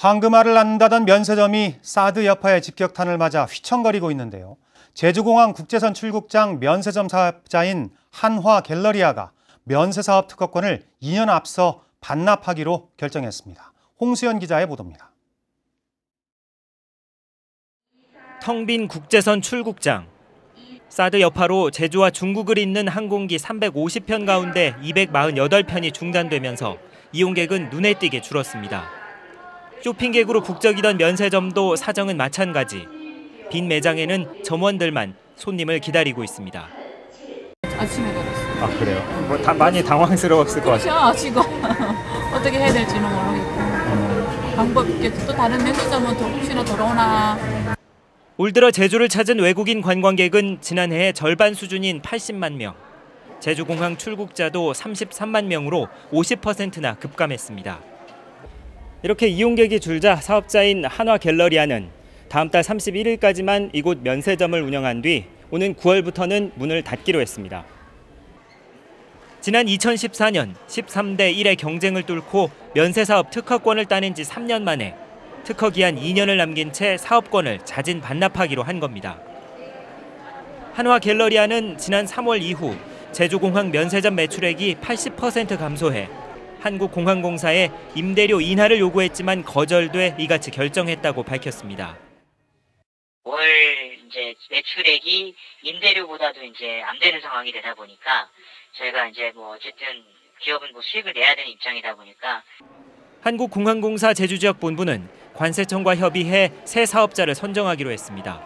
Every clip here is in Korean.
황금알을 낳는다던 면세점이 사드 여파의 직격탄을 맞아 휘청거리고 있는데요. 제주공항 국제선 출국장 면세점 사업자인 한화 갤러리아가 면세사업 특허권을 2년 앞서 반납하기로 결정했습니다. 홍수연 기자의 보도입니다. 텅 빈 국제선 출국장. 사드 여파로 제주와 중국을 잇는 항공기 350편 가운데 248편이 중단되면서 이용객은 눈에 띄게 줄었습니다. 쇼핑객으로 북적이던 면세점도 사정은 마찬가지. 빈 매장에는 점원들만 손님을 기다리고 있습니다. 아침에 걸었어요. 아 그래요? 뭐 다, 많이 당황스러웠을 것 같아요. 그렇죠. 지금 어떻게 해야 될지는 모르겠고 방법 있겠죠. 또 다른 면세점은 더 혹시나 들어오나. 올 들어 제주를 찾은 외국인 관광객은 지난해의 절반 수준인 80만 명. 제주공항 출국자도 33만 명으로 50%나 급감했습니다. 이렇게 이용객이 줄자 사업자인 한화 갤러리아는 다음 달 31일까지만 이곳 면세점을 운영한 뒤 오는 9월부터는 문을 닫기로 했습니다. 지난 2014년 13대 1의 경쟁을 뚫고 면세사업 특허권을 따낸 지 3년 만에 특허 기한 2년을 남긴 채 사업권을 자진 반납하기로 한 겁니다. 한화 갤러리아는 지난 3월 이후 제주공항 면세점 매출액이 80% 감소해 한국공항공사에 임대료 인하를 요구했지만 거절돼 이같이 결정했다고 밝혔습니다. 월 이제 매출액이 임대료보다도 이제 안 되는 상황이 되다 보니까 저희가 이제 뭐 어쨌든 기업은 뭐 수익을 내야 되는 입장이다 보니까 한국공항공사 제주지역 본부는 관세청과 협의해 새 사업자를 선정하기로 했습니다.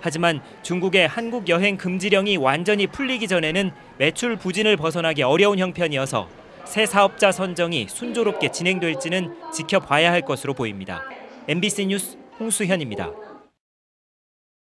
하지만 중국의 한국 여행 금지령이 완전히 풀리기 전에는 매출 부진을 벗어나기 어려운 형편이어서 새 사업자 선정이 순조롭게 진행될지는 지켜봐야 할 것으로 보입니다. MBC 뉴스 홍수현입니다.